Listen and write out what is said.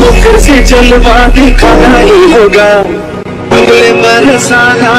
मुख से जलवा दिखाना ही होगा। बंगले बरसाना